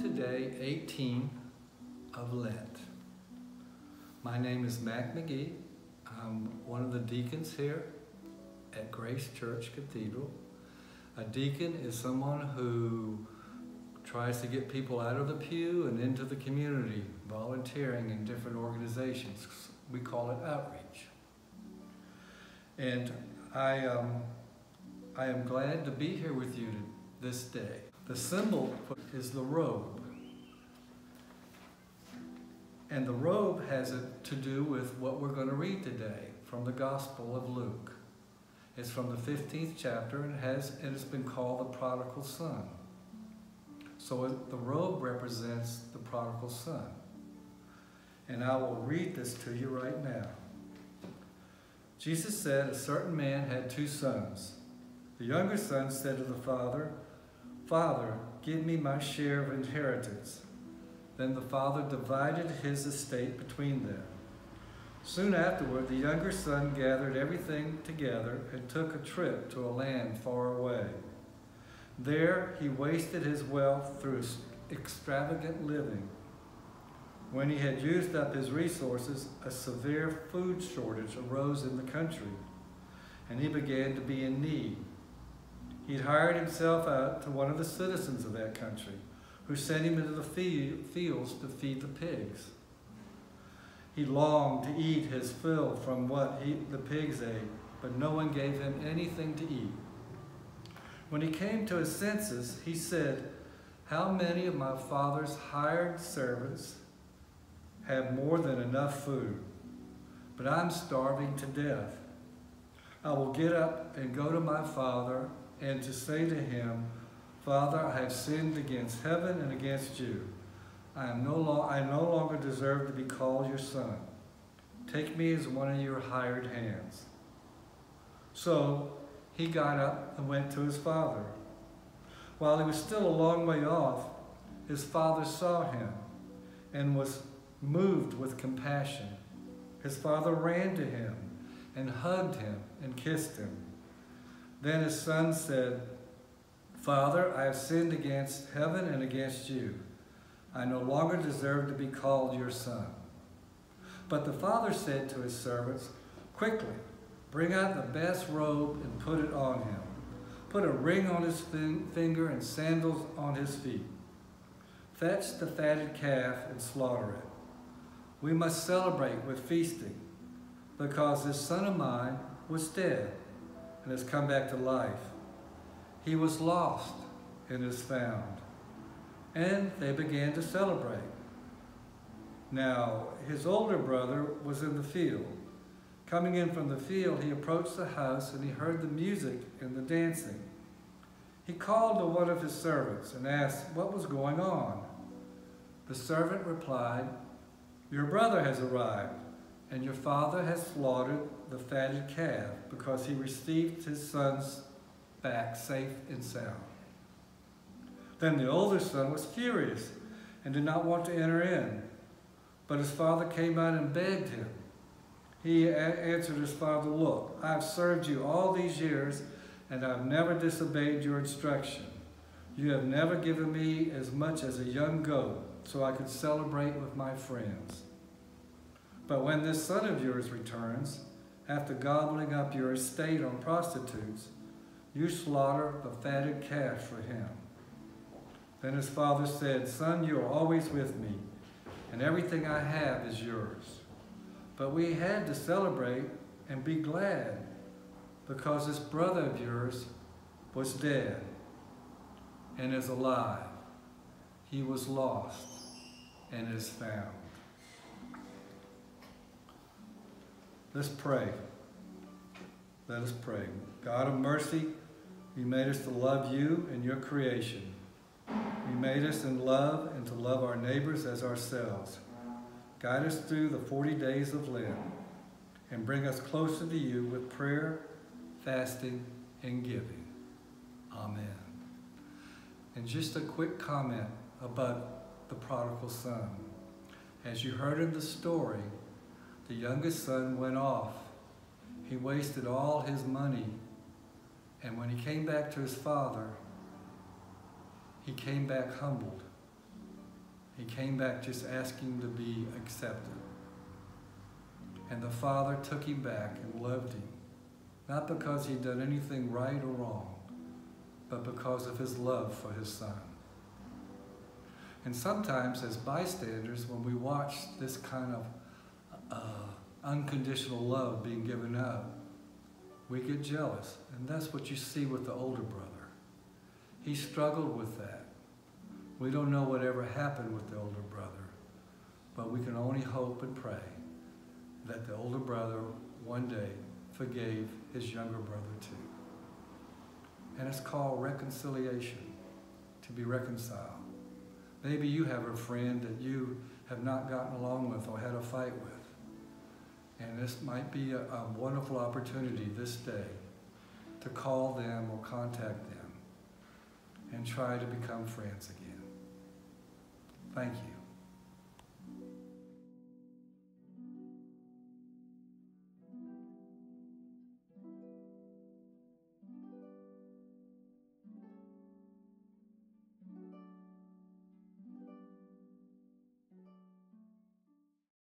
today 18 of Lent. My name is Mac McGee. I'm one of the deacons here at Grace Church Cathedral. A deacon is someone who tries to get people out of the pew and into the community, volunteering in different organizations. We call it outreach. And I, um, I am glad to be here with you this day. The symbol is the robe. And the robe has it to do with what we're going to read today from the Gospel of Luke. It's from the 15th chapter and has it has been called the prodigal son. So it, the robe represents the prodigal son. And I will read this to you right now. Jesus said, A certain man had two sons. The younger son said to the father, Father, give me my share of inheritance. Then the father divided his estate between them. Soon afterward, the younger son gathered everything together and took a trip to a land far away. There he wasted his wealth through extravagant living. When he had used up his resources, a severe food shortage arose in the country, and he began to be in need. He'd hired himself out to one of the citizens of that country, who sent him into the fields to feed the pigs. He longed to eat his fill from what he, the pigs ate, but no one gave him anything to eat. When he came to his senses, he said, How many of my father's hired servants have more than enough food? But I'm starving to death. I will get up and go to my father and to say to him, Father, I have sinned against heaven and against you. I, am no I no longer deserve to be called your son. Take me as one of your hired hands. So he got up and went to his father. While he was still a long way off, his father saw him and was moved with compassion. His father ran to him and hugged him and kissed him. Then his son said, Father, I have sinned against heaven and against you. I no longer deserve to be called your son. But the father said to his servants, Quickly, bring out the best robe and put it on him. Put a ring on his finger and sandals on his feet. Fetch the fatted calf and slaughter it. We must celebrate with feasting, because this son of mine was dead and has come back to life. He was lost and is found. And they began to celebrate. Now, his older brother was in the field. Coming in from the field, he approached the house and he heard the music and the dancing. He called to one of his servants and asked what was going on. The servant replied, Your brother has arrived, and your father has slaughtered the fatted calf because he received his sons back safe and sound. Then the older son was furious and did not want to enter in. But his father came out and begged him. He answered his father, Look, I have served you all these years, and I've never disobeyed your instruction. You have never given me as much as a young goat, so I could celebrate with my friends. But when this son of yours returns, after gobbling up your estate on prostitutes, you slaughter the fatted calf for him. Then his father said, Son, you are always with me, and everything I have is yours. But we had to celebrate and be glad because this brother of yours was dead and is alive. He was lost and is found. Let's pray. Let us pray. God of mercy, you made us to love you and your creation. You made us in love and to love our neighbors as ourselves. Guide us through the 40 days of Lent and bring us closer to you with prayer, fasting, and giving. Amen. And just a quick comment about the prodigal son. As you heard in the story, the youngest son went off. He wasted all his money. And when he came back to his father, he came back humbled He came back just asking to be accepted. And the Father took him back and loved him, not because he'd done anything right or wrong, but because of his love for his son. And sometimes, as bystanders, when we watch this kind of uh, unconditional love being given up, we get jealous. And that's what you see with the older brother. He struggled with that. We don't know whatever happened with the older brother, but we can only hope and pray that the older brother one day forgave his younger brother too. And it's called reconciliation, to be reconciled. Maybe you have a friend that you have not gotten along with or had a fight with. And this might be a, a wonderful opportunity this day to call them or contact them and try to become friends again. Thank you.